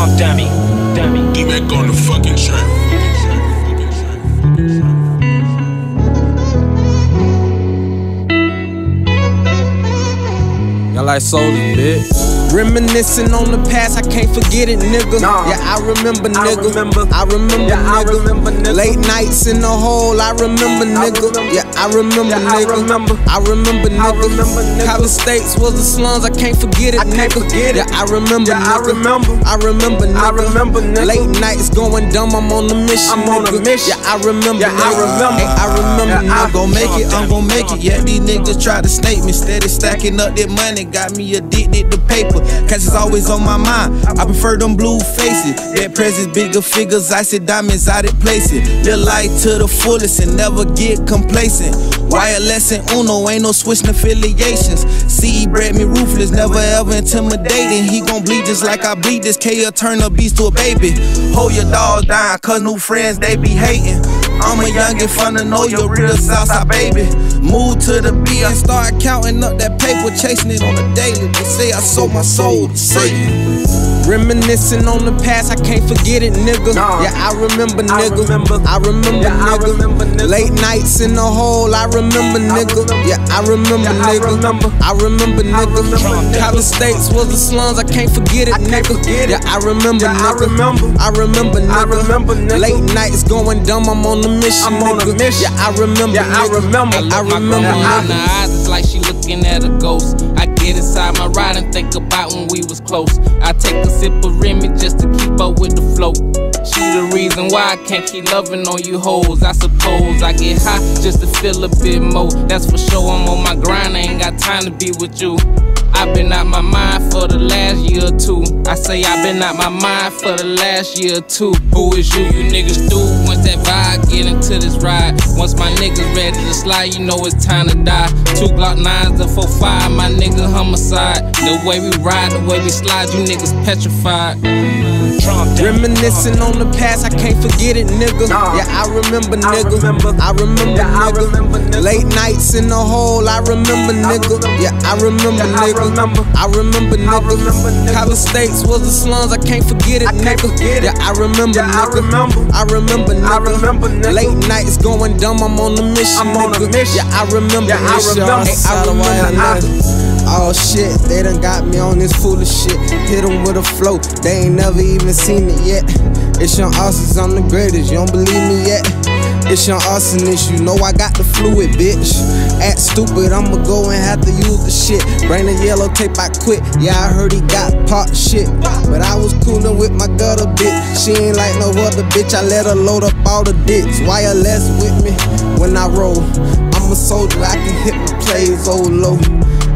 Trump dummy, dummy. D-Mac on the fucking track. Y'all like soldiers, bitch. Reminiscing on the past, I can't forget it, nigga. Nah. Yeah, I remember, I nigga. remember. I remember, Yeah, I nigga. remember, nigga. Late nights in the hole, I remember, nigga. remember. Yeah, I remember, Yeah, I nigga. remember. I remember, nigga. I remember, nigga. College States was the slums, I can't forget it, I can't nigga. forget it. Yeah, I remember, Yeah, I nigga. remember. I remember, nigga. I remember, nigga. Late nights going dumb, I'm on the mission. I'm on a nigga. mission. Yeah, I remember, Yeah, I nigga. remember. Hey, I remember, Yeah, nigga. I'm gon' make it, I'm gon' make it. Yeah, these niggas try to snake me. Steady stacking up that money, got me addicted to paper. Cause it's always on my mind. I prefer them blue faces. That presence, bigger figures, I icy diamonds out at places. Live life to the fullest and never get complacent. YLS and Uno, ain't no switching affiliations. CE bred me ruthless, never ever intimidating. He gon' bleed just like I bleed this. K'll turn a beast to a baby. Hold your dog down, cause new friends they be hating. I'm a youngin' fun to know your real Southside baby. Move to the beat and start counting up that paper, chasing it on a daily. They say I sold my soul to Satan. Reminiscing on the past, I can't forget it, nigga. Nah. Yeah, I remember, I nigga. remember. I remember, Yeah, I nigga. remember, nigga. Late nights in the hole, I remember, nigga. remember. Yeah, I remember, Yeah, nigga. I remember, nigga. remember, nigga. College States was the slums, I can't forget it, can't nigga. forget it. Yeah, I remember, Yeah, I nigga. remember. I remember, nigga. I remember, nigga. Late nights going dumb, I'm on the mission, I'm on a nigga. mission. Yeah, I remember, Yeah, I nigga. remember. Hey, I I look my remember, grandma nigga. in in her eyes, it's like she looking at a ghost. I get inside my ride and think about when we was close. I take a reason why I can't keep loving on you hoes. I suppose I get high just to feel a bit more. That's for sure. I'm on my grind, I ain't got time to be with you. I've been out my mind for the last year or two. I say I've been out my mind for the last year or two. Who is you? You niggas do once that vibe get into this ride. Once my niggas ready to slide, you know it's time to die. Two Glock nines and four five, my nigga homicide. The way we ride, the way we slide, you niggas petrified. Reminiscing on the past, I can't forget it, nigga. Yeah, I remember, nigga. I remember, nigga. Late nights in the hole, I remember, nigga. Yeah, I remember, nigga. I remember, nigga. College States was the slums, I can't forget it, nigga. Yeah, I remember, nigga. I remember, nigga. I remember, nigga. Late nights going dumb, I'm on the mission, I'm on a nigga. Yeah, I remember, nigga. remember. Hey, I remember, nigga. Oh shit, they done got me on this foolish shit. Hit 'em with a flow, they ain't never even seen it yet. It's Young Arsonists, I'm the greatest, you don't believe me yet? It's Young Austin issue, know I got the fluid, bitch. Act stupid, I'ma go and have to use the shit. Bring the yellow tape, I quit. Yeah, I heard he got pot shit. But I was coolin' with my gutter bitch. She ain't like no other bitch, I let her load up all the dicks. YLS with me when I roll. I'm a soldier, I can hit my plays oh low.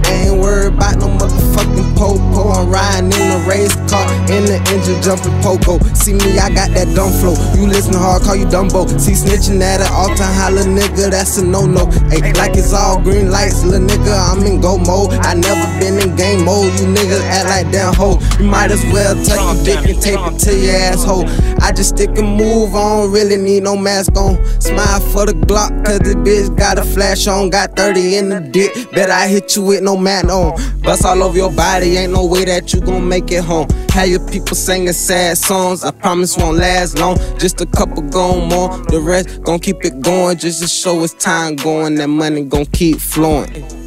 Ain't worried about no motherfucking popo. Riding in a race car, in the engine jumping poco. See me, I got that dumb flow. You listen hard, call you Dumbo. See snitching at an all time little nigga, that's a no no. Hey, like it's all green lights, little nigga, I'm in go mode. I never been in game mode. You niggas act like damn hoe. You might as well tuck your dick and tape it to your asshole. I just stick and move on, really need no mask on. Smile for the Glock, cause this bitch got a flash on. Got 30 in the dick, bet I hit you with no mat on. Bust all over your body, ain't no way that you gon' make it home. Have your people singing sad songs, I promise won't last long. Just a couple going more, the rest gon' keep it going. Just to show it's time going, that money gon' keep flowing.